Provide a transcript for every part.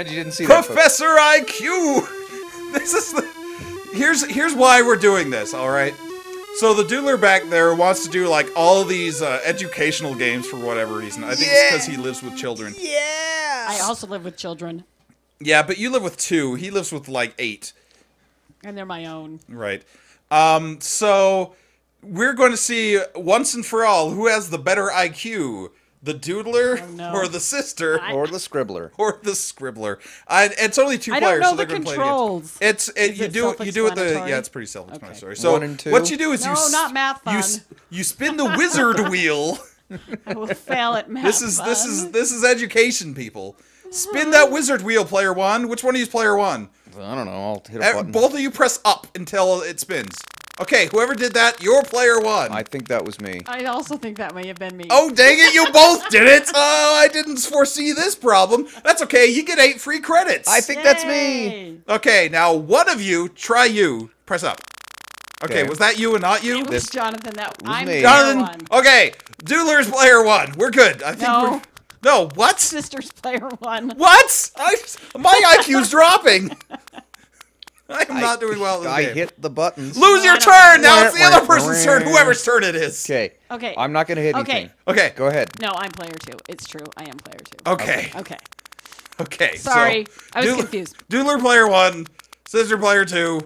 Pretend you didn't see that. Professor IQ. This is the. Here's here's why we're doing this. All right. So the doodler back there wants to do like all these uh, educational games for whatever reason. I think it's because he lives with children. Yeah. I also live with children, Yeah, but you live with two. He lives with like eight. and they're my own. Right. Um. So we're going to see once and for all who has the better IQ, the doodler Oh, no. or the sister. I- Or the scribbler. or the scribbler. I, it's only two I don't players, know so they're the going to play controls. It's it, Is you it do you do it the yeah, it's pretty self-explanatory. Okay. So One and two? what you do is No, you s- not math fun. s- you spin the wizard wheel. I will fail at math. This is this is this is education, people. Spin that wizard wheel, player one. Which one of you is player one? I don't know. I'll hit a button. Both of you press up until it spins. Okay, whoever did that, you're player one. I think that was me. I also think that may have been me. Oh, dang it, you both did it! Oh, I didn't foresee this problem. That's okay, you get eight free credits. I think that's me. Okay, now one of you, try you. Press up. Okay, Okay. was that you and not you? It was This- Jonathan. That was I'm me. Jonathan. one. Okay, Doodler's player one. We're good. I think No. we're. No, what? Sister's player one. What? I, my IQ's dropping. I am not doing well at this I game. hit the buttons. Lose your I don't- turn. Now it's the other person's turn. Whoever's turn it is. Okay. Okay. I'm not gonna hit Okay. anything. Okay. Go ahead. No, I'm player two. It's true. I am player two. Okay. Okay. Okay. Sorry. so, I was Doodler- confused. Doodler player one. Sister player two.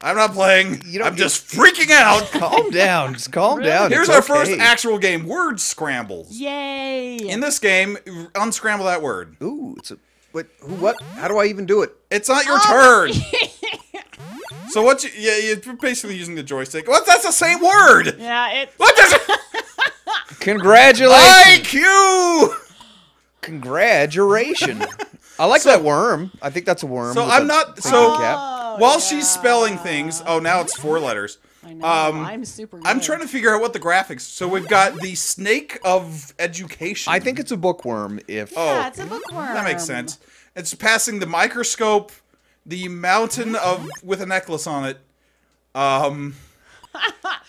I'm not playing. You don't I'm just freaking out. Calm down. Just calm Really? down. Here's It's our first actual game: word scrambles. Yay. In this game, unscramble that word. Ooh, it's a. What? Who? What? How do I even do it? It's not your Oh. turn. so what? You, yeah, you're basically using the joystick. What? That's the same word. yeah, it. What does it? Congratulations! IQ. Congratulations! I like that worm. I think that's a worm. So I'm not. So cap. Oh, while yeah. she's spelling things, oh, now it's four letters. I know. um, I'm super. Good. I'm trying to figure out what the graphics. So we've got the snake of education. I think it's a bookworm. If Oh, Yeah, it's a bookworm. that makes sense. It's passing the microscope, the mountain of with a necklace on it. Um,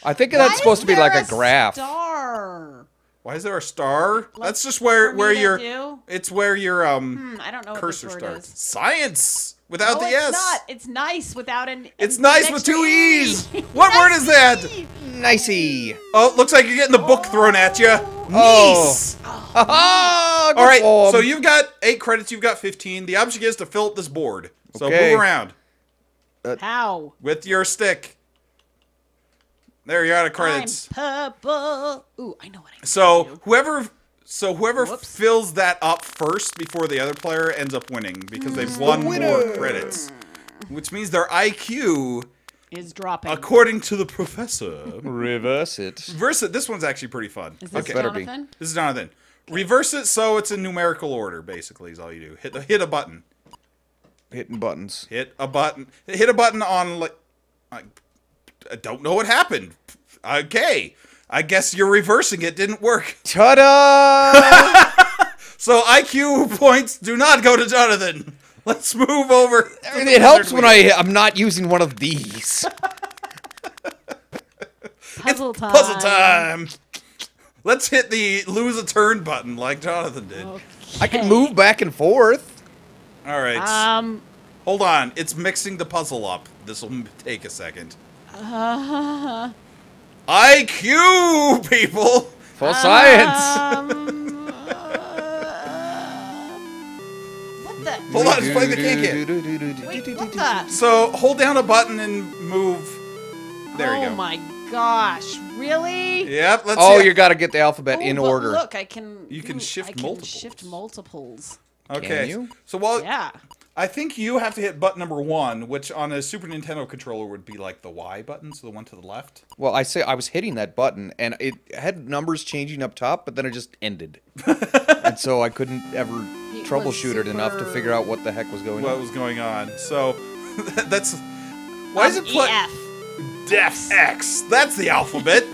I think that's supposed to be like a graph. Star. why is there a star? That's just where where me to your do? it's where your um Hmm, I don't know cursor this starts. is. Science without no, the it's S. not. It's nice without an. It's an nice with two E. E's. What word is that? Nicey. Oh, looks like you're getting the book thrown at you. Oh. oh. Nice. Oh, oh, ha All right, so you've got eight credits. You've got fifteen. The object is to fill up this board. So Okay. move around uh, How? with your stick. There, you're out of credits. I'm purple. Ooh, I know what I. So whoever, so whoever Whoops. fills that up first before the other player ends up winning because they've hmm. won more credits, which means their IQ, Is dropping. according to the professor, reverse it. reverse it. This one's actually pretty fun. is this okay, better be. This is Jonathan. Reverse it so it's in numerical order. Basically, is all you do. Hit the hit a button. Hitting buttons. Hit a button. Hit a button on like. I, I don't know what happened. Okay, I guess you're reversing it. Didn't work. Ta-da! So IQ points do not go to Jonathan. Let's move over. to the it helps when. I I'm not using one of these. Puzzle time. puzzle time. Let's hit the lose a turn button like Jonathan did. I can move back and forth. All right, Um. hold on. It's mixing the puzzle up. This will take a second. Uh, IQ people. For science. um, uh, what the? Hold on, it's playing the can can. Wait, what the? So hold down a button and move. There oh you go. Oh my gosh! Really? Yep. Let's. Oh, see. you got to get the alphabet Oh, in order. Look, I can. You can shift I can multiples. Shift multiples. okay. you? So while Yeah. I think you have to hit button number one, which on a Super Nintendo controller would be like the Y button, so the one to the left. Well, I say I was hitting that button and it had numbers changing up top, but then it just ended. and so I couldn't ever It troubleshoot was it enough to figure out what the heck was going What on. was going on? So that's why is Um, it play EF. Def X? That's the alphabet.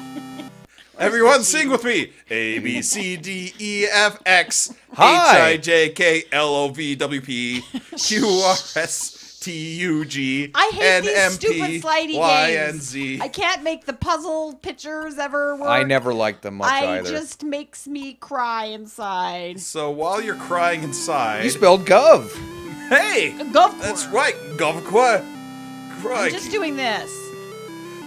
Everyone sing with me. A B C D E F X H Hi. I J K L O V W P Q R S T U G I hate N these M stupid slidey Y games. N Z. I can't make the puzzle pictures ever work. I never liked them much I either. just makes me cry inside. So while you're crying inside, You spelled gov. Hey, Go. that's right, Govqua. I'm Crikey. just doing this.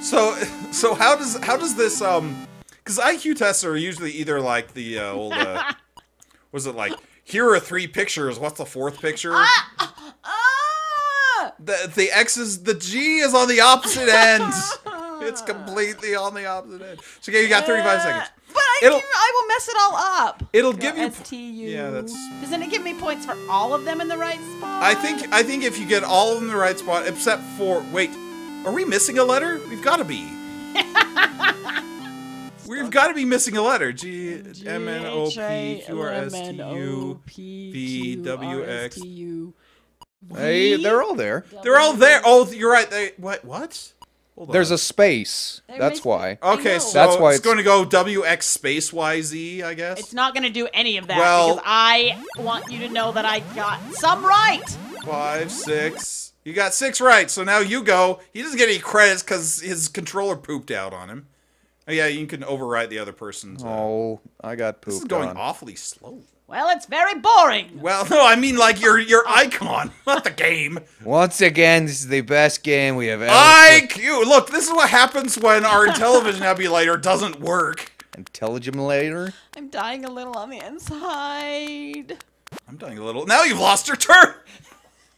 So, so how does how does this um? Because IQ tests are usually either like the uh, old uh, was it like here are three pictures. What's the fourth picture? Ah! The the X is the G is on the opposite end. it's completely on the opposite end. So okay, you got 35 seconds. But I, It'll- do, I will mess it all up. It'll give you. STU. Yeah, that's- Doesn't it give me points for all of them in the right spot? I think I think if you get all of them in the right spot, except for wait, are we missing a letter? We've got to be. We've got to be missing a letter. G M N O P Q R S T U. V, W, X. Hey, they're all there. They're all there. Oh, you're right. They what? What? Hold There's on. a space. They're That's missing- why. I Okay, know. so That's why it's, it's- going to go W X space Y Z, I guess. It's not going to do any of that Well- because I want you to know that I got some right. Five, six. You got six right, so now you go. He doesn't get any credits because his controller pooped out on him. Oh yeah, you can overwrite the other person's. uh, Oh, I got this is going on. awfully slow. Well, it's very boring. Well, no, I mean like your your icon, not the game. Once again, this is the best game we have ever played. IQ. Look, this is what happens when our television emulator doesn't work. Intelligimulator? I'm dying a little on the inside. I'm dying a little. Now you've lost your turn.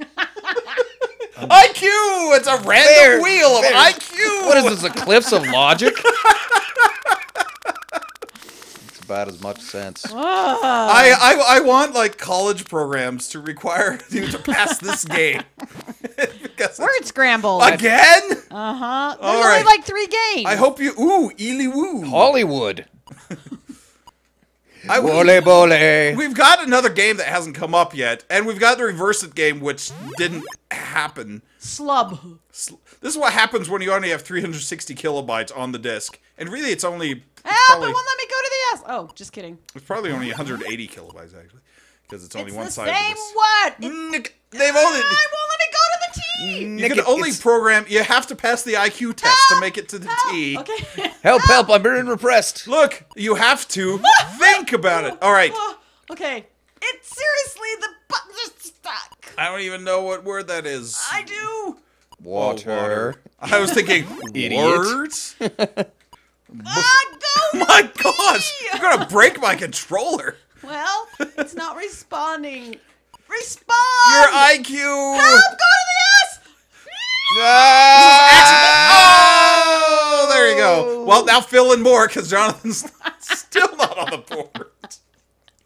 IQ. It's a random There, wheel of there. IQ. What is this, Eclipse of logic? it's about as much sense. Ah. I, I I want like college programs to require you to pass this game. because Word scramble. again. Uh huh. There's All only right. like three games. I hope you. Ooh, Ely Woo. Hollywood. I, Bole bole. We've got another game that hasn't come up yet, and we've got the reverse it game, which didn't happen. Slub. Sl- This is what happens when you only have 360 kilobytes on the disk, and really it's only it's Help! probably, It won't let me go to the S. Oh, just kidding. it's probably only 180 kilobytes actually, because it's only it's one the side same of this. word. It, Nick, They've only I won't let me go to the T. you Nick, can only it's- program. You have to pass the IQ test to make it to the T. Okay. Help, help, I'm being repressed. Look, you have to think about it. All right, Oh, okay. It seriously, the buttons are stuck. I don't even know what word that is. I do. Water. I was thinking Idiot. words. Ah, go. My gosh, you're gonna break my controller. Well, it's not responding. Respond. Your IQ. Help! Go to the S. Oh, there you go. Well, now fill in more because Jonathan's still not on the board.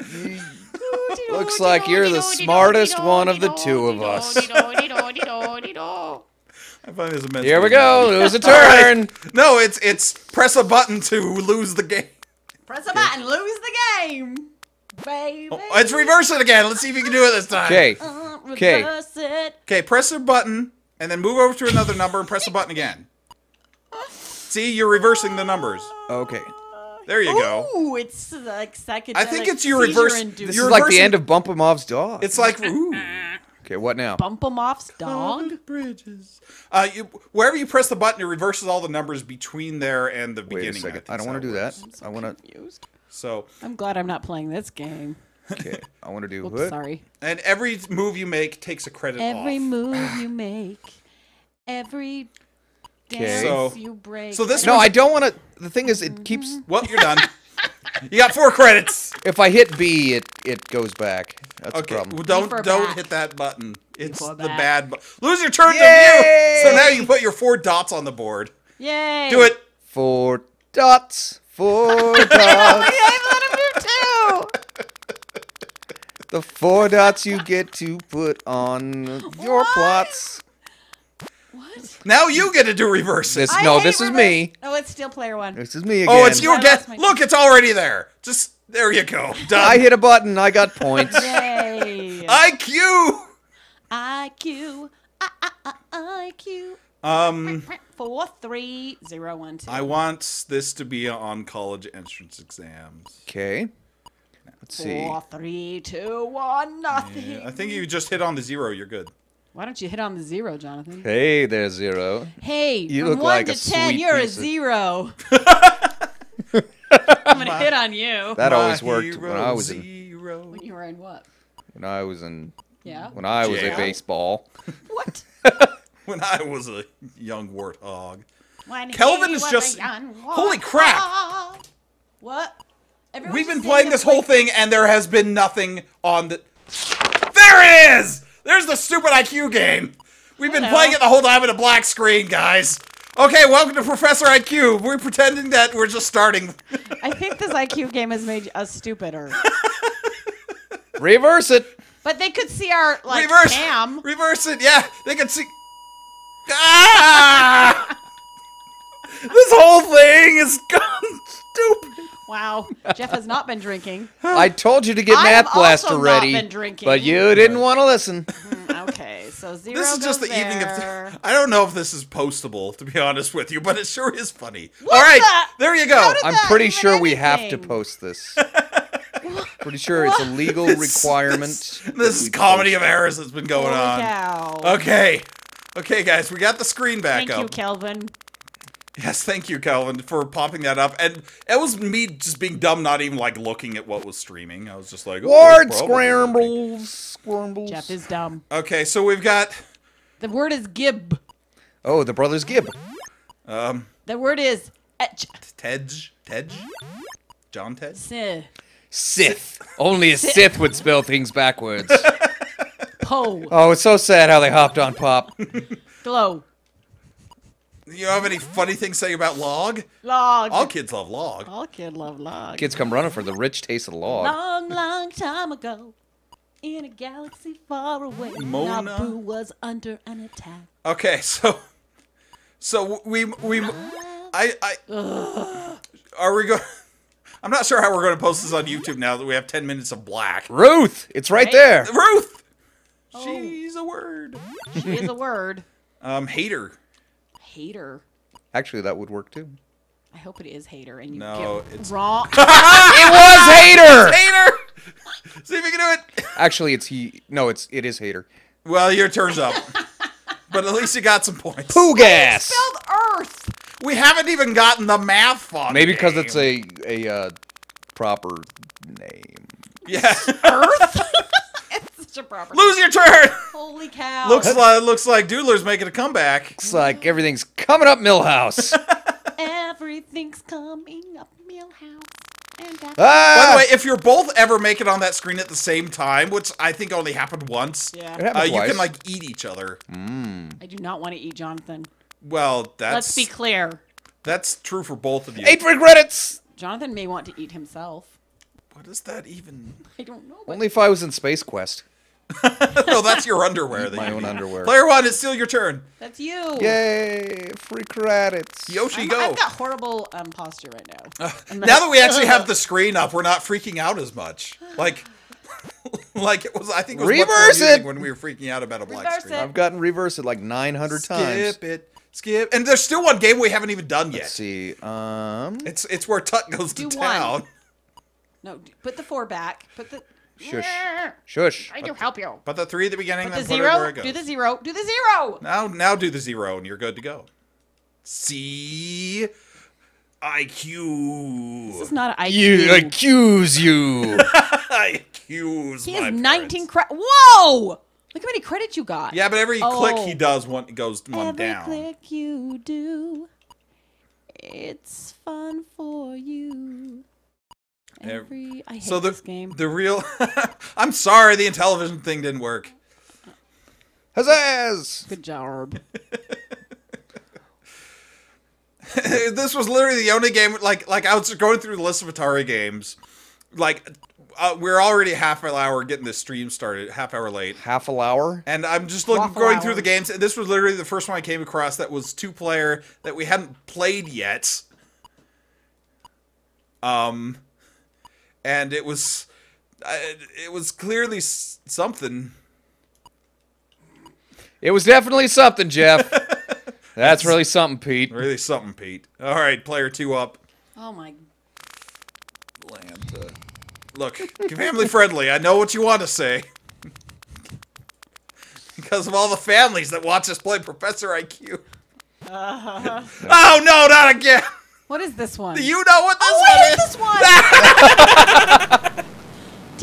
Looks like you're the smartest one of the two of us. I find this immensely Here we go. Lose a All right. turn. No, it's it's press a button to lose the game. Press a button. Lose the game. Baby. Oh, Let's reverse it again. Let's see if you can do it this time. Okay. Uh, Okay. reverse it. Okay, press a button and then move over to another number and press the button again. See, you're reversing the numbers. Okay. There you go. Ooh, it's like psychedelic. I think it's your reverse- seizure-inducing. This You're is like the end of Bumpamov's dog. It's like ooh. okay, what now? Bump 'em off's dog. Bridges. Uh, you, wherever you press the button, it reverses all the numbers between there and the Wait beginning. a second. think I don't want to do it that. works. I want to. Confused. So, I'm glad I'm not playing this game. Okay. I want to do Oops, what? sorry. and every move you make takes a credit Every off. move you make, every Okay. dance So- you break. so this No, one's- I don't want to. The thing is, it mm-hmm. keeps. Well, you're done. you got four credits. If I hit B, it it goes back. That's Okay, the problem. well, don't don't back. hit that button. It's Before the back. bad. Bu- Lose your turn to Yay! view. So now you put your four dots on the board. Yay! Do it. Four dots. Four dots. Yay, let him do two. The four dots you get to put on your What? plots. What? Now you get to do reverse. This no, hate this is me. Oh, it's still player one. This is me again. Oh, it's your guess. my- Look, it's already there. Just there you go. Done. I hit a button. I got points. Yay! IQ. IQ. I, I, I, IQ. Um, Four, three, zero, one, two. I want this to be on college entrance exams. Okay. Let's see. Four, three, two, one, nothing. Yeah, I think you just hit on the zero. You're good. Why don't you hit on the zero, Jonathan? Hey there, Zero. Hey, You from look one like to a ten, sweet you're a zero. I'm gonna hit on you. That My always worked when I was in zero. When you were in what? when I was in Yeah. when I was Jail. a baseball. What? When I was a young warthog. When Kelvin he is was just- a young Holy crap! What? Everyone's We've been playing this whole thing, and there has been nothing on the. There it is. There's the stupid IQ game. We've been Hello. playing it the whole time in a black screen, guys. Okay, welcome to Professor IQ. We're pretending that we're just starting. I think this IQ game has made us stupider. Reverse it. But they could see our like reverse, cam. reverse it. Yeah, they could see. Ah! this whole thing is gone stupid. Wow. Jeff has not been drinking. I told you to get I have Math Blaster also not ready, been drinking. but you didn't want to listen. Mm, okay, so zero. This is just the goes evening there. of. I don't know if this is postable, to be honest with you, but it sure is funny. What All right, the- there you go. How did I'm that pretty even sure we have to anything? post this. pretty sure it's a legal This- requirement. This, that this we is comedy post. of errors that's been going Holy on. cow. Okay. Okay, guys, we got the screen back up. Thank up. you, Kelvin. Yes, thank you, Calvin, for popping that up. And it was me just being dumb, not even like looking at what was streaming. I was just like, oh, Ward it's probably working. scrambles, scrambles. Jeff is dumb. Okay, so we've got The word is gib. Oh, the brothers Gibb. um The word is etch. Tej, Tej, John Tej. Si. Sith. Only a Sith would spell things backwards. Po. oh, it's so sad how they hopped on Pop. Glow. You have any funny things to say about log? Log. All kids love log. All kids love log. Kids come running for the rich taste of the log. Long, long time ago, in a galaxy far away, Mona? Naboo was under an attack. Okay, so so we we I I are we going? I'm not sure how we're going to post this on YouTube now that we have 10 minutes of black. Ruth, it's right Right? there. Ruth, Oh. she's a word. She is a word. Um, hater. Hater. Actually, that would work too. I hope it is hater. And you No, get it's- wrong. It was Hater. Hater. See if you can do it. Actually, it's he. No, it's it is Hater. Well, your turn's up. but at least you got some points. Pooh gas. Spelled Earth. We haven't even gotten the math font. Maybe because it's a a uh, proper name. yeah. It's such a. Lose your turn. Holy cow. looks like looks like Doodler's making a comeback. It's like everything's coming up Milhouse. Everything's coming up, Milhouse. And By ah! the way, if you're both ever making it on that screen at the same time, which I think only happened once, yeah. It happened uh, you twice. can like eat each other. I do not want to eat Jonathan. Well, that's Let's be clear. that's true for both of you. Eight for credits. Jonathan may want to eat himself. What is that even? I don't know. Only if I was in Space Quest. no, that's your underwear. That My you own eat. underwear. Player one, it's still your turn. that's you. Yay! Free credits. Yoshi, I'm, go. I've got horrible um, posture right now. I'm now that we actually have the screen up, we're not freaking out as much. Like, like it was. I think it was much more Reverse it! when we were freaking out about a black Reverse screen. it. I've gotten reverse it like 900 times. Skip it, skip. And there's still one game we haven't even done yet. Let's see. Um. It's it's where Tut goes to Do one. town. no, put the four back. Put the. Shush. Shush. I do help you. Put the three at the beginning, Put the then put it where zero. it goes. Do the zero. Do the zero. Now, now do the zero, and you're good to go. C IQ. This is not an IQ. You accuse you. IQ's he my has 19 parents. credit. Whoa! Look how many credits you got. Yeah, but every Oh. click he oh. does, one goes one Every down. click you do, it's fun for you. Ev- Every I hate So the this game. the real. I'm sorry, the Intellivision thing didn't work. Huzzahs! Good job. this was literally the only game. Like like I was going through the list of Atari games. Like uh, we're already half an hour getting this stream started, half hour late. Half an hour. And I'm just looking, Waffle going through the games, and this was literally the first one I came across that was two player that we hadn't played yet. Um, and it was, uh, it was clearly something. It was definitely something, Jeff. That's really something, Pete. Really something, Pete. All right, player two up. Oh my. Land. Uh, look, family friendly. I know what you want to say. because of all the families that watch us play Professor IQ. Oh no, not again! What is this one? You know what this oh, one what is? is this one?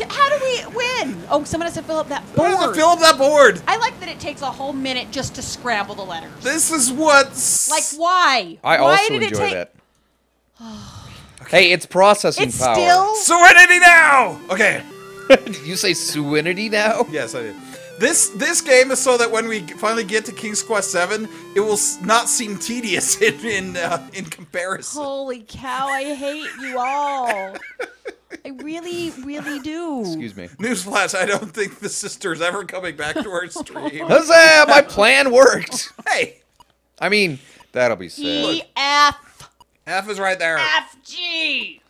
How do we win. Oh, someone has to fill up that Why does board. fill up that board? I like that it takes a whole minute just to scramble the letters. This is what's Like, why? I why also did enjoy it take? that. Hey, it's processing It's power. still. Serenity now. Okay. Did you say Serenity now? Yes, I did. This this game is so that when we finally get to King's Quest Seven, it will not seem tedious in in, uh, in comparison. Holy cow! I hate you all. I really, really do. Excuse me. Newsflash: I don't think the sister's ever coming back to our stream. Huzzah! My plan worked. hey, I mean, that'll be sad. E F F is right there F G.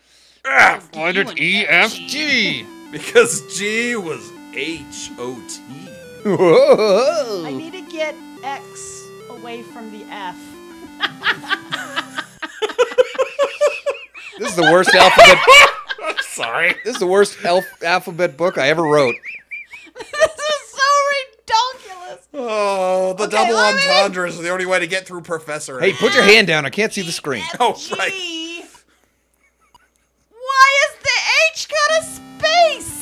Ah, Why did E F G? because G was H O T. Whoa. I need to get X away from the F. This is the worst alphabet. Sorry. This is the worst elf alphabet book I ever wrote. this is so ridiculous. Oh, the Okay, double let me- entendres are the only way to get through Professor. Hey, put your hand down. I can't see the screen. Oh, right. Why is the H got a space?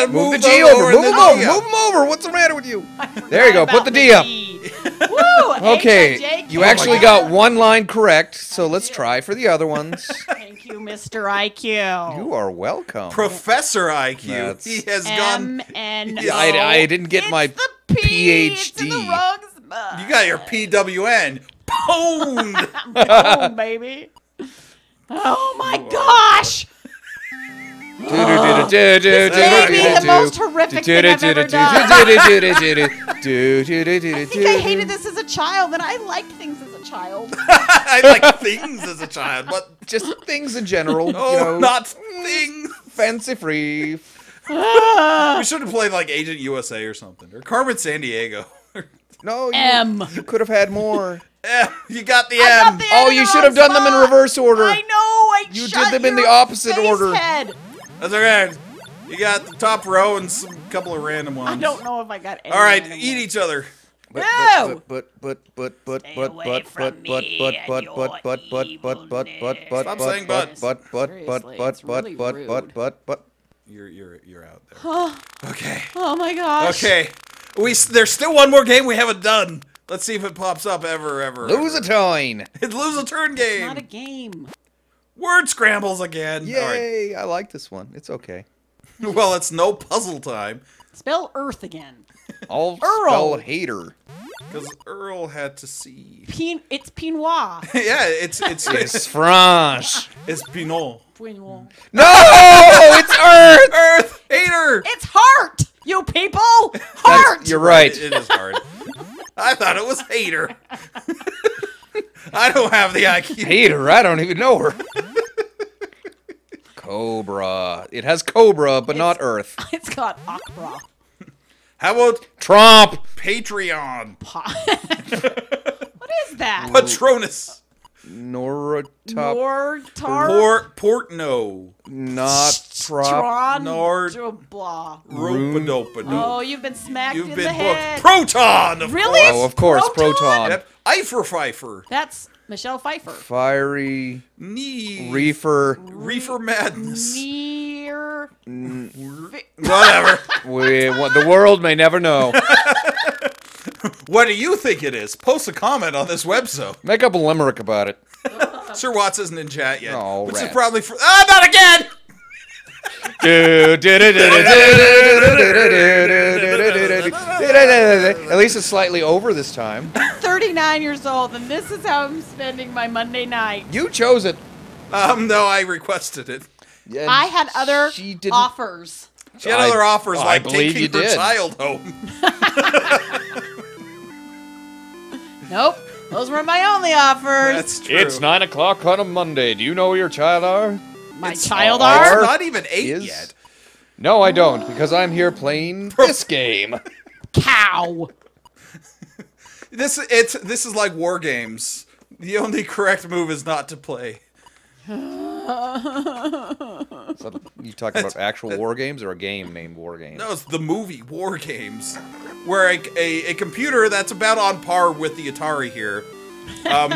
You gotta Move, move, the G those over. Move then him over. Move him over. What's the matter with you? There you go. Put the D up. Woo! Okay, you actually oh got one line correct, so let's try for the other ones. Thank you, Mr. IQ. You are welcome. Professor IQ. That's- He has gone. M N Yeah, I, I didn't get It's my the P. It's in the PhD. wrong spot. You got your PWN. Pwned. Boom, baby. Oh my gosh! This may be the most horrific thing I've ever done. I think I hated this as a child, and I liked things as a child. I like things as a child, but Just things in general. oh, know, not things. fancy free. We should have played like Agent USA or something, or Carmen Sandiego. No, you, M. you could have had more. You got the M. I got the Oh, you should have done them in spot. reverse order. I know. I You did them in the opposite face order. Head. That's okay. You got the top row and some couple of random ones. I don't know if I got. Any All right, eat each other. But, No! but but but but Stay but away but from but but me but and but your but but but but but but but Stop but saying but but. but but but Seriously, but it's but really but but rude. but but You're you're you're out there. Okay. Oh my gosh. Okay. We s- there's still one more game we haven't done. Let's see if it pops up ever ever. lose a ever. coin. It lose a turn It's game. not a game. Word scrambles again. All right. Yay! I like this one. It's okay. Well, it's no puzzle time Spell Earth again. I'll Earl. spell hater. because Earl had to see. Pin. It's Pinois. yeah, it's it's It's it's, French. it's Pinot. Pinois. No, it's Earth. Earth hater. It's heart. You people. Heart. You're right. It is hard. I thought it was hater. I don't have the IQ. Hater. I don't even know her. Cobra. It has Cobra, but not Earth. It's got Akbra. How about Trump. Patreon? Pa- what is that? Patronus. Noratop. Nortar. Port Portno. Not Trop. Tron. Nord- Blah. Ropadopa. Oh, you've been smacked You've in been the booked. head. Proton. Of Really? course. Oh, of course, Proton? Proton. Yep. Eifer Pfeiffer. That's Michelle Pfeiffer. Fiery. Knee. Reefer. Reefer Madness. Near. Whatever. We, what, the world may never know. what do you think it is? Post a comment on this website. Make up a limerick about it. Sir Watts isn't in chat yet. Oh, which rat. is probably for. Ah, not again! At least it's slightly over this time. 39 years old, and this is how I'm spending my Monday night. You chose it. Um, no, I requested it. And I had other she didn't- offers. She had I- other offers I like believe taking you her did. child home. Nope. Those were my only offers. That's true. It's nine o'clock on a Monday. Do you know where your child are? My It's- child are. It's not even eight Is- yet. No, I don't, because I'm here playing this game. Cow. This it's this is like war games. The only correct move is not to play. So you talking about actual war games or a game named War Games? No, it's the movie War Games, where a, a, a computer that's about on par with the Atari here, um,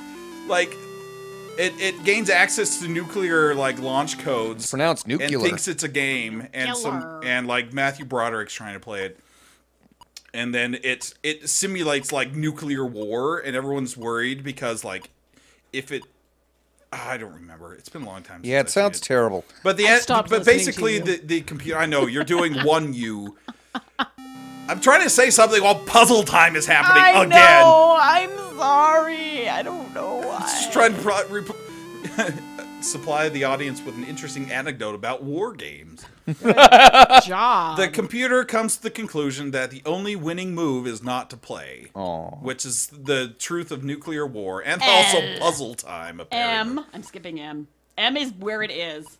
like it, it gains access to nuclear like launch codes Pronounced nuclear. and nuclear. thinks it's a game and some and like Matthew Broderick's trying to play it. And then it's it simulates like nuclear war and everyone's worried because like if it ah, I don't remember. It's been a long time. Yeah, it I've sounds seen terrible. But the I end, stopped but basically the the computer. I know you're doing one U. I'm trying to say something while puzzle time is happening I again. know. I'm sorry. I don't know why. Just trying to re- supply the audience with an interesting anecdote about war games. job. The computer comes to the conclusion that the only winning move is not to play, Aw. which is the truth of nuclear war and also puzzle time. Apparently. M. I'm skipping M. M is where it is.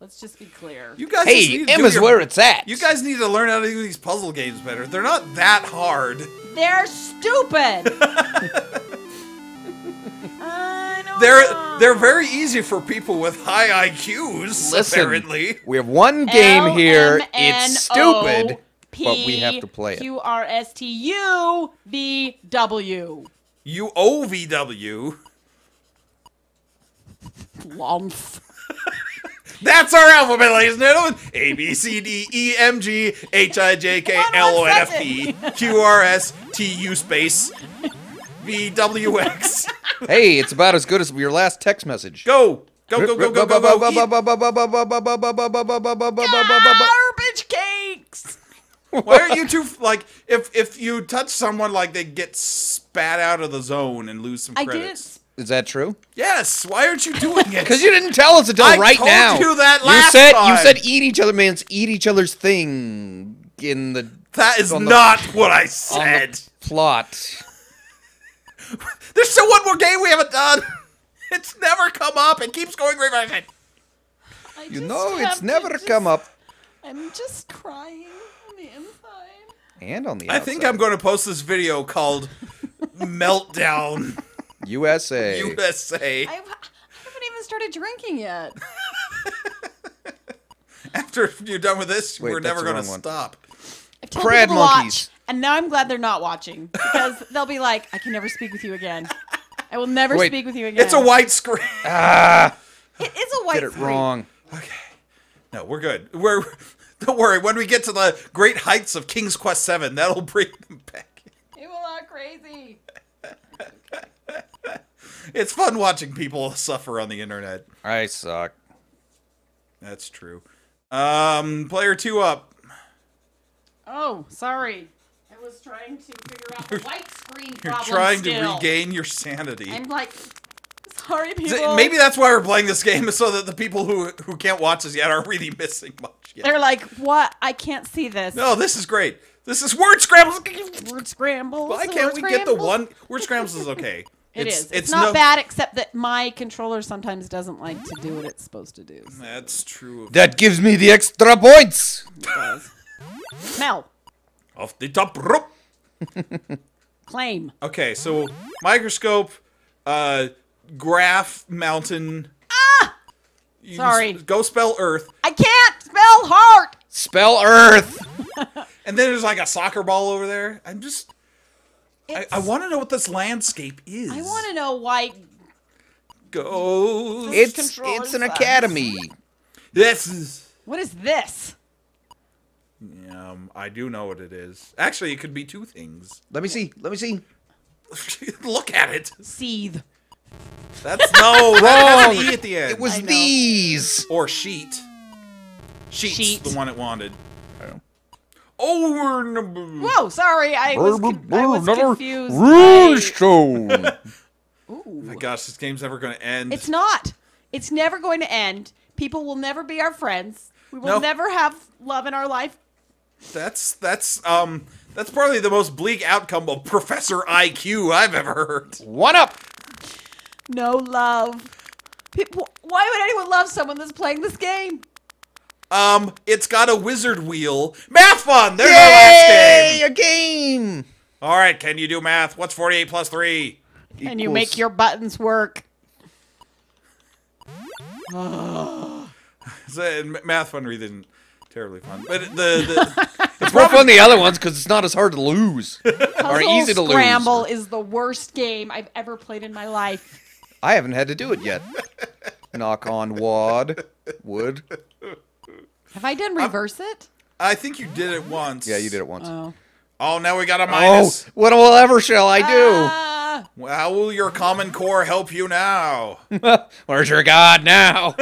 Let's just be clear. You guys just Hey, need to M do is your- where it's at. You guys need to learn how to do these puzzle games better. They're not that hard. They're stupid. They're know. they're very easy for people with high IQs. Listen, apparently, we have one game here. It's L-M-N-O stupid, but we have to play it. Q R S T U V W. U O V W. Lumph. That's our alphabet, ladies and gentlemen. A B C D E M G H I J K L O N F P Q R S T U space V W X. Hey, it's about as good as your last text message. Go go go go go go go. Eat. Garbage cakes. Why are you two like if if you touch someone like they get spat out of the zone and lose some I credits? didn't. Is that true? Yes. Why aren't you doing it? Because you didn't tell us until I right told now. you that last You last said you said eat each other means eat each other's thing in the that is on the- not what I on said. the plot. There's still one more game we haven't done. It's never come up. It keeps going reverse. I You know it's never just- come up. I'm just crying on the inside. And on the I think I'm going to post this video called Meltdown USA. USA. I, I haven't even started drinking yet. After you're done with this, Wait, we're never going to stop. I've told Crad people to watch, and now I'm glad they're not watching because they'll be like, "I can never speak with you again. I will never Wait, speak with you again." It's a white screen. Ah, It is a white screen. get it screen. wrong. Okay. No, we're good. We're don't worry. When we get to the great heights of King's Quest Seven, that'll bring them back. People are crazy. It's fun watching people suffer on the internet. I suck. That's true. Um, player two up. Oh, sorry. I was trying to figure out the white screen You're problem. trying still. to regain your sanity. I'm like, sorry, Th- people. Maybe that's why we're playing this game, is so that the people who who can't watch us yet aren't really missing much yet. they're like, what? I can't see this. No, this is great. This is word scrambles. Word scrambles. Why can't word we get the one word scrambles is okay. It it's, is. It's, not no- bad, except that my controller sometimes doesn't like to do what it's supposed to do. So That's true. That gives me the extra points. it. Mel, Off the top rope. claim. Okay, so microscope, uh, graph mountain. Ah! You Sorry. Go spell Earth, I can't spell heart. Spell Earth. and then there's like a soccer ball over there. I'm just. I, It's, I want to know what this landscape is. I want to know why. go. It's it's an sucks. academy. This is. What is this? Um, I do know what it is. Actually, it could be two things. Let me see. Let me see. Look at it. Seethe. That's no. that Wrong. E at the end. It was these. or sheet. Sheet's Sheet. the one it wanted. Over number. Whoa, sorry, I was, con- I was confused. Runestone. Oh my gosh, this game's never going to end. It's not. It's never going to end. People will never be our friends. We will No. never have love in our life. That's that's um that's probably the most bleak outcome of Professor IQ I've ever heard. One up. No love. People, why would anyone love someone that's playing this game? Um, it's got a wizard wheel. Math fun. There's our last Yay! game. A game. All right, can you do math? What's 48 plus 3? Can you make your buttons work. So, math fun really isn't terribly fun, but the, the It's more fun than the other ones because it's not as hard to lose or easy to lose. Scramble lose. is the worst game I've ever played in my life. I haven't had to do it yet. Knock on wad. Wood. Have I done reverse it? I think you did it once. Yeah, you did it once. Oh. Oh, now we got a Oh, minus. what will ever shall I do? Ah! Well, How will your common core help you now? Where's your god now?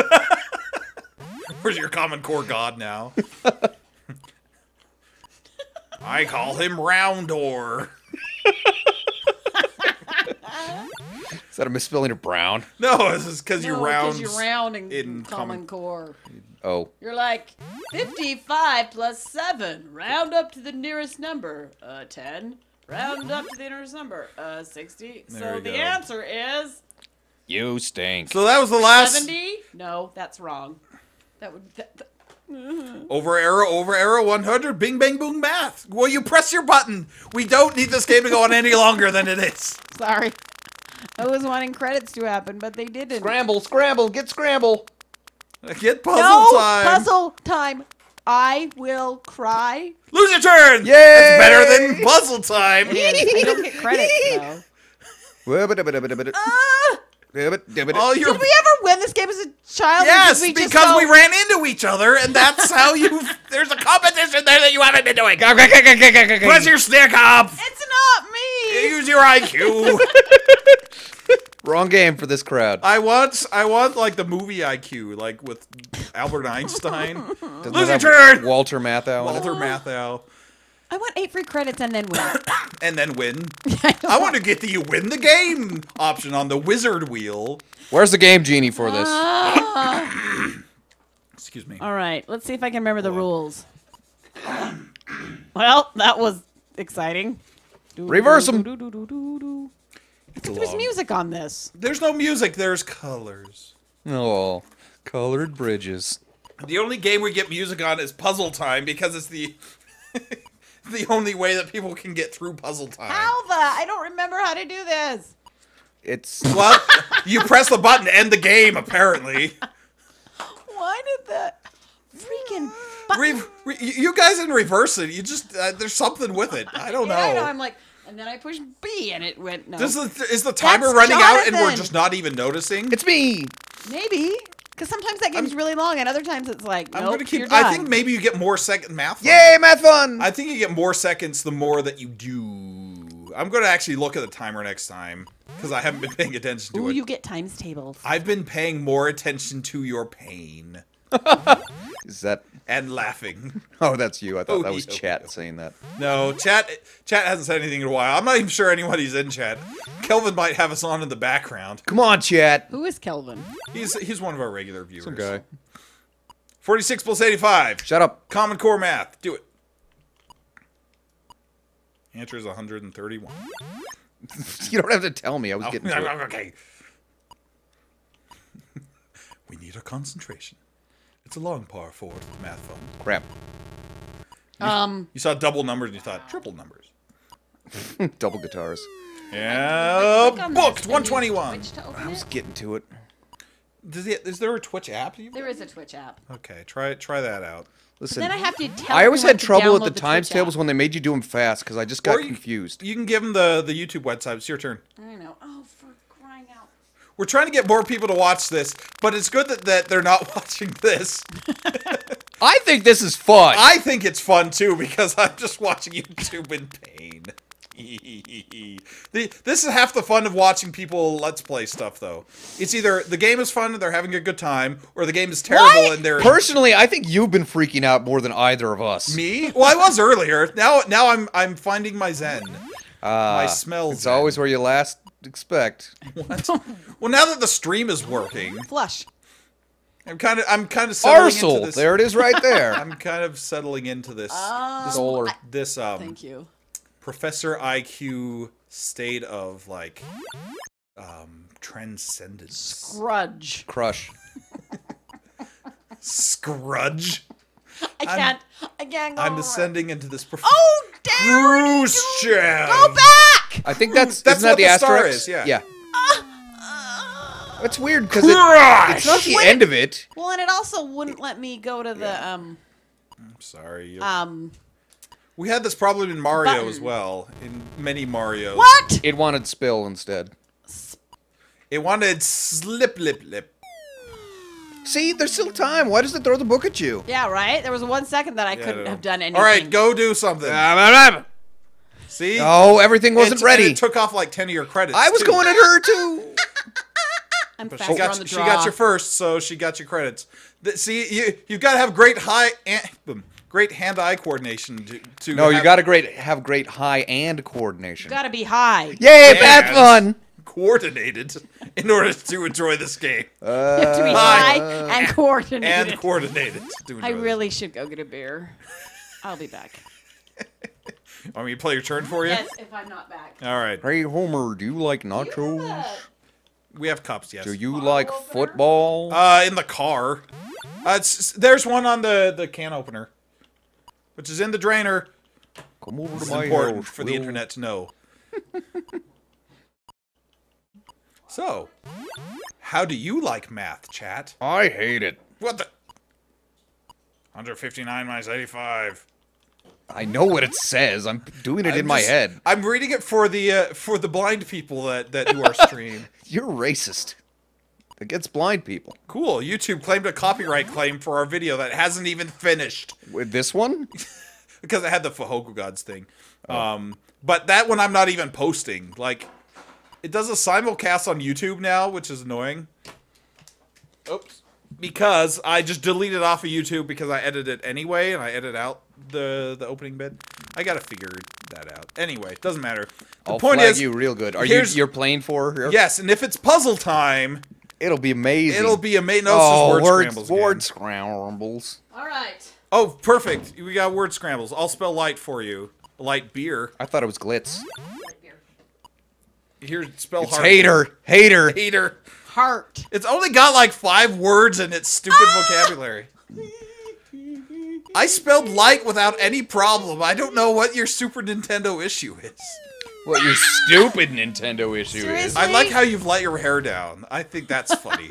Where's your common core god now? I call him Roundor. Is that a misspelling of brown? No, this is because you No, round. you're rounding in common, common- core. Oh, You're like 55 plus 7. Round up to the nearest number. Uh, 10. Round up to the nearest number. Uh, 60. There so the go. answer is you stink. So that was the last 70? No, that's wrong. That would. That, that- over arrow, over arrow, 100, bing, bang, boom, math. Well, you press your button. We don't need this game to go on any longer than it is. sorry. I was wanting credits to happen, but they didn't. Scramble, scramble, get scramble. Get puzzle no time. puzzle time. I will cry. Lose your turn. Yay! That's better than puzzle time. I don't get credits though. All Ah! All your Did we ever win this game as a child? Yes, we because go- we ran into each other, and that's how you. There's a competition there that you haven't been doing. Press Press your stick up. It's not me. Use your IQ. Wrong game for this crowd. I want, I want like the movie IQ, like with Albert Einstein, Doesn't Lose it your have turn! Walter Matthau. Walter Matthau, I want eight free credits and then win. and then win. I want to get the you win the game option on the wizard wheel. Where's the game genie for this? Ah. Excuse me. All right, let's see if I can remember the rules. Well, that was exciting. Reverse 'em. Do-do-do-do-do-do. There was music on this. There's no music. There's colors. Oh, colored bridges. The only game we get music on is Puzzle Time because it's the the only way that people can get through Puzzle Time. Alva, I don't remember how to do this. It's Well, you press the button to end the game. Apparently, Why did that freaking button? re- re- you guys in reverse it. You just uh, there's something with it. I don't Yeah, I know. know. I'm like, and then I pushed B and it went no. This is, is the timer That's running out and we're just not even noticing? it's me. Maybe because sometimes that game's really long and other times it's like, I'm gonna keep. you're I think maybe you get more second math. fun. Yay, math fun. I think you get more seconds the more that you do. I'm gonna actually look at the timer next time because I haven't been paying attention to Ooh, it. you get times tables. I've been paying more attention to your pain Is that? And laughing. Oh, that's you. I thought Oh, that was yeah. chat saying that. No, chat. Chat hasn't said anything in a while. I'm not even sure anybody's in chat. Kelvin might have us on in the background. Come on, chat. Who is Kelvin? He's he's one of our regular viewers. Some guy. 46 plus 85. Shut up. Common Core math. Do it. Answer is 131. You don't have to tell me. I was Oh, getting to it. okay. we need our concentration. It's a long par forward with math fun. Crap. Um, You saw double numbers and you thought triple numbers. Double guitars. Yeah, click on booked this and use 121. I open was it. getting to it. Does it, is there a Twitch app? There is a Twitch app. Okay, try try that out. Listen, then I have to tell. I always had trouble with download the Twitch times tables when they made you do them fast because I just got Or you- confused. You can give them the the YouTube website. It's your turn. I know. Oh, for crying out! We're trying to get more people to watch this, but it's good that, that they're not watching this. I think this is fun. I think it's fun too because I'm just watching YouTube in pain. this is half the fun of watching people let's play stuff though. It's either the game is fun and they're having a good time, or the game is terrible What? and they're Personally, I think you've been freaking out more than either of us. me. Well, I was earlier. Now, now I'm I'm finding my zen. Ah, my smells. It's always where you last expect. What? well, now that the stream is working, Flush. I'm kind of I'm kind of settling into Arsel. this. There it is right there. I'm kind of settling into this Um, Solar. this um Thank you. Professor IQ state of like um transcendence. Grudge. Crush. Scrudge. I can't. I can't go. I'm over it. ascending into this prof- Oh, damn! Cruise you ship. Go back. I think that's That's isn't that what the, the star asterisk? is, yeah. Yeah. Uh, It's weird because it, it's not the Wait. end of it. well, and it also wouldn't let me go to the um I'm sorry. you- um. we had this problem in Mario as well. In many Mario. What? It wanted spill instead. It wanted slip lip lip. See, there's still time. Why does it throw the book at you? Yeah, right. There was one second that I Yeah, couldn't don't have done anything. All right, go do something. Oh, everything wasn't It's- ready. It took off like ten of your credits. I was too. going at her too. I'm But faster she got on the she draw. got you first, so she got your credits. Th- See, you you've got to have great high and um, great hand-eye coordination to. to No, you have got to great have great high and coordination. Gotta be high. Yay, Yes. that's fun. coordinated in order to enjoy this game You have to be High. high and coordinated. and coordinated. To I enjoy really should go get a beer. I'll be back. This. Want me to play your turn for you? Yes, if I'm not back. All right. Hey Homer, do you like You have nachos? We have cups. Yes. Do you Bottle like opener? football? Uh, in the car. Uh, it's, there's one on the the can opener, which is in the drainer. Come over It's to my important house. for the we'll- internet to know. so, how do you like math, chat? I hate it. What the? 159 minus 85. I know what it says. I'm doing it I'm in my just- head. I'm reading it for the uh, for the blind people that that do our stream. You're racist. Against blind people. cool. YouTube claimed a copyright claim for our video that hasn't even finished With this one? because it had the Fahoku Gods thing. Um, but that one I'm not even posting. Like, it does a simulcast on YouTube now, which is annoying. Oops. Because I just deleted off of YouTube because I edit it anyway, and I edit out the the opening bit. I gotta figure that out. Anyway, doesn't matter. The I'll point flag is, you real good. Are you you're playing for her? yes, and if it's puzzle time, It'll be amazing. it'll be amazing. No, oh, this is oh, word word, scrambles. word again. scrambles. All right. Oh, perfect. We got word scrambles. I'll spell light for you. Light beer. I thought it was glitz. Here, spell It's heart. hater. Hater. Hater. Heart. It's only got like five words in its stupid vocabulary. I spelled light without any problem. I don't know what your Super Nintendo issue is. What your stupid Nintendo issue is. I like how you've let your hair down. I think that's funny.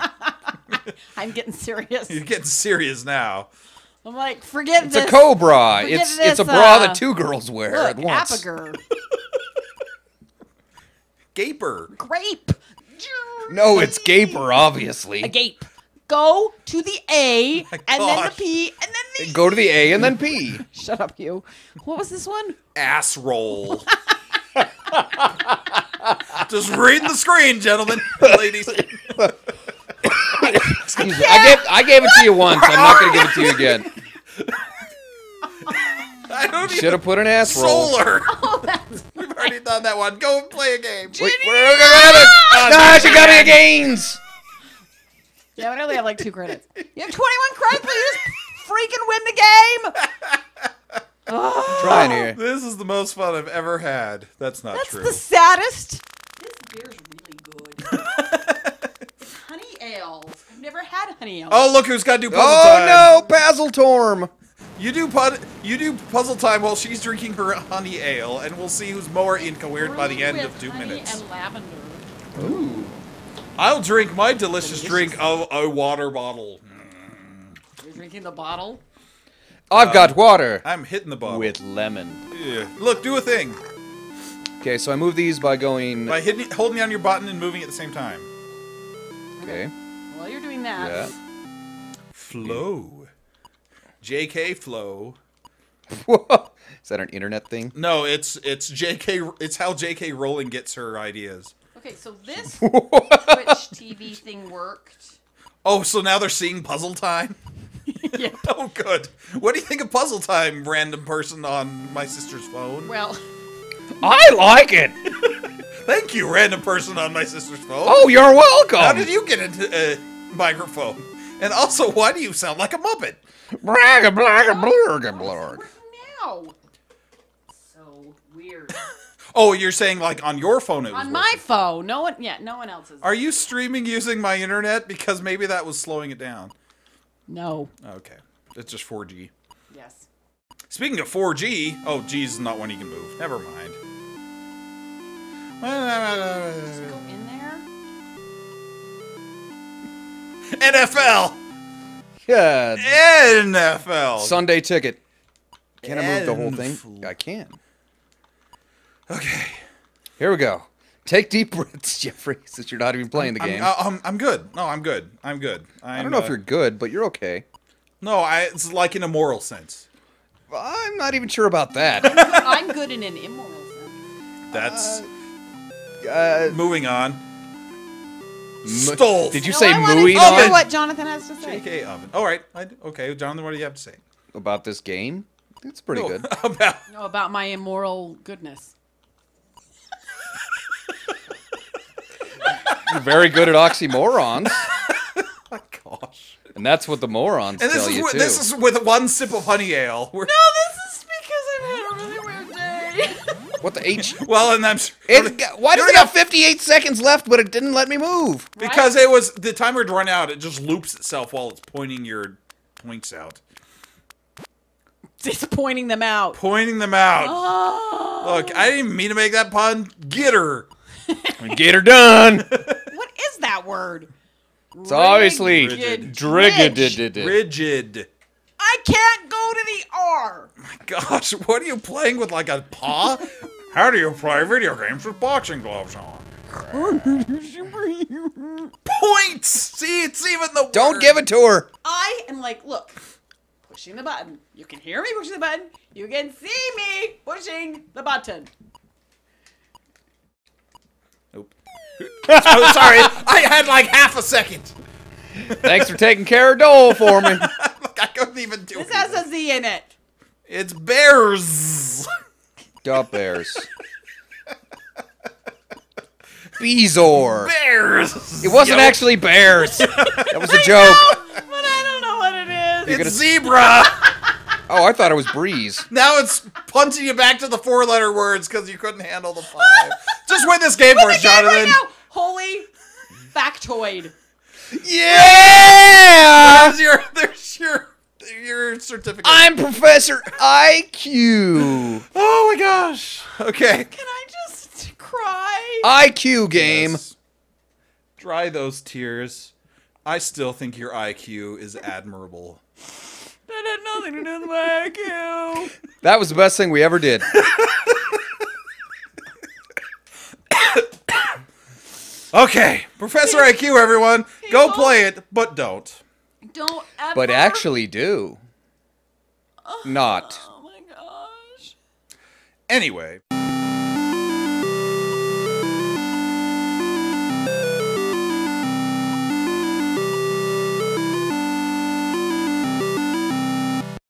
I'm getting serious. You're getting serious now. I'm like, forget It's a cobra. Forget It's it's a bra uh, that two girls wear Look, at once. Apiger. Gaper. Grape. No, it's Gaper, obviously. A gape. Go to the A my and then the gosh. P and then the Go to the A and then P. Shut up, you. What was this one? Ass roll. Just reading the screen, gentlemen, ladies. Excuse me. I gave I gave it to you once. I'm not gonna give it to you again. I don't Should even. have put an ass roll. Solar. Oh, that's We've already done that one. Go and play a game. Wait, where are the Ah, she got me against. Yeah, but I only have like two credits. You have 21 credits, but you just freaking win the game. Oh, Trying here. This is the most fun I've ever had. That's not that's true. the saddest. This beer's really good. It's honey ales. I've never had honey ale. Oh, look who's got to do puzzle Oh time. no, Basiltorm. You do pud- you do puzzle time while she's drinking her honey ale, and we'll see who's more incoherent by the end of two minutes. And lavender. Ooh. I'll drink my delicious drink of a water bottle. You're drinking the bottle. I've got um, water I'm hitting the bottle. with lemon. Yeah. Look, do a thing Okay, so I move these by going. by hitting, holding down your button and moving at the same time. Okay. While you're doing that, Yeah. Flow. J.K. Flow. Is that an internet thing? No, it's it's J.K. It's how J.K. Rowling gets her ideas. Okay, so this Twitch TV thing worked. Oh, so now they're seeing puzzle time. yeah. Oh, good. What do you think of puzzle time, random person on my sister's phone? Well, I like it. Thank you, random person on my sister's phone. Oh, you're welcome. How did you get into a microphone? And also, why do you sound like a Muppet? Bragga, blagga, oh, blurga, blurg. working now. So weird. Oh, you're saying like on your phone it was On my working. phone, no one. Yeah, no one else's. Are you streaming using my internet? Because maybe that was slowing it down. no. Okay. It's just 4G. Yes. Speaking of 4G, oh, G is not one you can move. Never mind. Go in there. NFL! Yeah. NFL! Sunday ticket. Can I move the whole thing? I can. Okay. Here we go. Take deep breaths, Jeffrey, since you're not even playing the I'm, game. uh, I'm, I'm good. No, I'm good. I'm good. I'm, I don't know uh, if you're good, but you're okay. No, I, it's like in a moral sense. I'm not even sure about that. I'm good in an immoral sense. That's uh, moving on. m- Stole. Did you No, say I wanna mooing hear Oven. what Jonathan has to say. JK oven. All right. I, okay, Jonathan, what do you have to say? about this game? It's pretty Oh, good. About No, about my immoral goodness. Very good at oxymorons, my gosh. and that's what the morons And this tell is you with, too. this is with one sip of honey ale. We're, No, this is because I've had a really weird day. what the H? well, and I'm It, why does You're it have 58 seconds left, but it didn't let me move? because it was the timer had run out. It just loops itself while it's pointing your points out, Just pointing them out. pointing them out. Oh, Look, I didn't mean to make that pun. Get her. Get her done. What is that word? It's obviously Rigid. Drigidididid. Rigid. I can't go to the R. My gosh, what are you playing with? Like a paw? How do you play video games with boxing gloves on? Points. See, it's even the Don't word. give it to her. I am like, look, pushing the button. You can hear me pushing the button. You can see me pushing the button. Nope. Oh, sorry. I had like half a second. Thanks for taking care of Dole for me. Look, I couldn't even do it. This it. has a Z in it. It's bears. Duh bears. Bezor. Bears. It wasn't Yo. actually bears. That was a joke. But I don't know what it is. You're It's gonna- zebra. Oh, I thought it was breeze. now it's punching you back to the four-letter words because you couldn't handle the five. Just win this game for us, The game right now. Holy factoid. Yeah! There's your, there's your, your certificate. I'm Professor IQ. Oh my gosh. Okay. Can I just cry? IQ game. Yes. Dry those tears. I still think your IQ is admirable. That had nothing to do with my IQ. That was the best thing we ever did. Okay, Professor IQ, everyone, go play it, but don't. Don't ever. But actually do. Oh Not. Oh my gosh. Anyway.